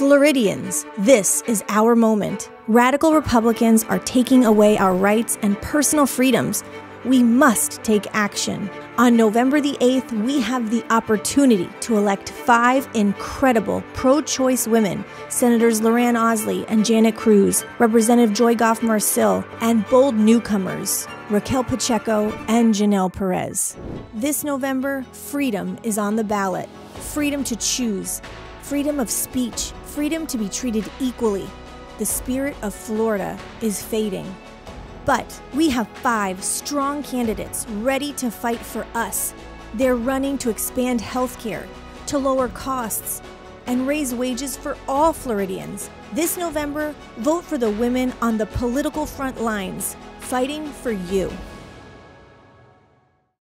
Floridians, this is our moment. Radical Republicans are taking away our rights and personal freedoms. We must take action. On November the 8th, we have the opportunity to elect five incredible pro choice women Senators Loranne Ausley and Janet Cruz, Representative Joy Goff Marcil, and bold newcomers Raquel Pacheco and Janelle Perez. This November, freedom is on the ballot freedom to choose, freedom of speech, freedom to be treated equally. The spirit of Florida is fading. But we have five strong candidates ready to fight for us. They're running to expand healthcare, to lower costs, and raise wages for all Floridians. This November, vote for the women on the political front lines, fighting for you.